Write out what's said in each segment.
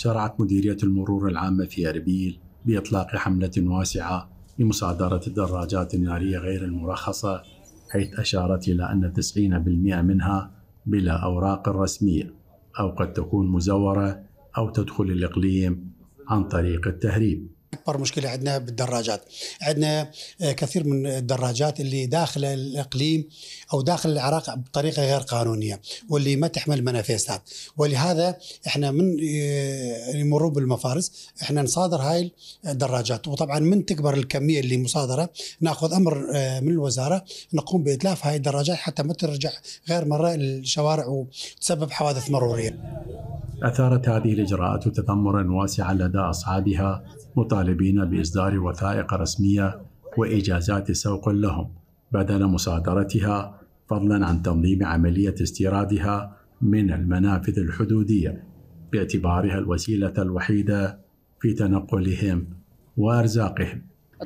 شرعت مديرية المرور العامة في أربيل بإطلاق حملة واسعة لمصادرة الدراجات النارية غير المرخصة حيث أشارت إلى أن 90% منها بلا أوراق رسمية أو قد تكون مزورة أو تدخل الإقليم عن طريق التهريب. أكبر مشكلة عندنا بالدراجات. عندنا كثير من الدراجات اللي داخل الإقليم أو داخل العراق بطريقة غير قانونية واللي ما تحمل منافسات. ولهذا إحنا من يمرون بالمفارس إحنا نصادر هاي الدراجات. وطبعا من تكبر الكمية اللي مصادرة نأخذ أمر من الوزارة نقوم بإتلاف هاي الدراجات حتى ما ترجع غير مرة الشوارع وتسبب حوادث مرورية. أثارت هذه الإجراءات تذمرا واسعا لدى أصحابها مطالبين بإصدار وثائق رسمية وإجازات سوق لهم. بدل مصادرتها فضلا عن تنظيم عملية استيرادها من المنافذ الحدودية. باعتبارها الوسيلة الوحيدة في تنقلهم وأرزاقهم.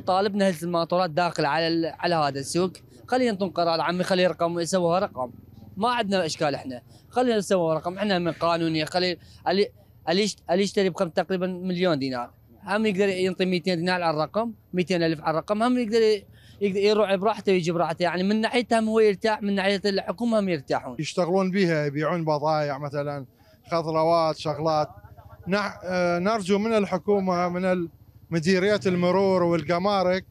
طالبنا هز الماطورات داخل على على هذا السوق. خلينا نعطون قرار عمي خلي رقم يسووها رقم. ما عندنا اشكال إحنا. خلينا نسوي رقم إحنا من قانونيه خلي اللي اللي يشتري بخم تقريبا مليون دينار. هم يقدر ينطي 200 دينار على الرقم 200 ألف على الرقم هم يقدر يروح براحته ويجي براحته يعني من ناحيتهم هو يرتاح من ناحية الحكومة هم يرتاحون. يشتغلون بها يبيعون بضائع مثلا خضروات شغلات. نرجو من الحكومة من مديرية المرور والجمارك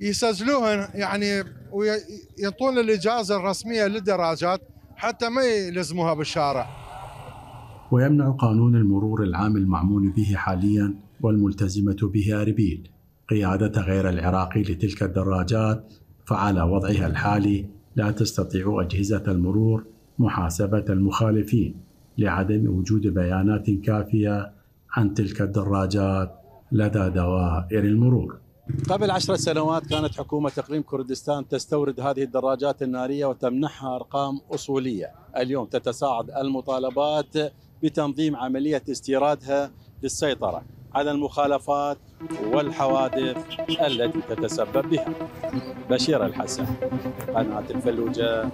يسجلوهن يعني ويعطون الإجازة الرسمية للدراجات. حتى ما يلزموها بالشارع. ويمنع قانون المرور العام المعمول به حاليا والملتزمة به اربيل قيادة غير العراقي لتلك الدراجات فعلى وضعها الحالي لا تستطيع أجهزة المرور محاسبة المخالفين لعدم وجود بيانات كافية عن تلك الدراجات لدى دوائر المرور. قبل عشرة سنوات كانت حكومة إقليم كردستان تستورد هذه الدراجات النارية وتمنحها أرقام أصولية. اليوم تتصاعد المطالبات بتنظيم عملية استيرادها للسيطرة على المخالفات والحوادث التي تتسبب بها. بشير الحسن قناة الفلوجة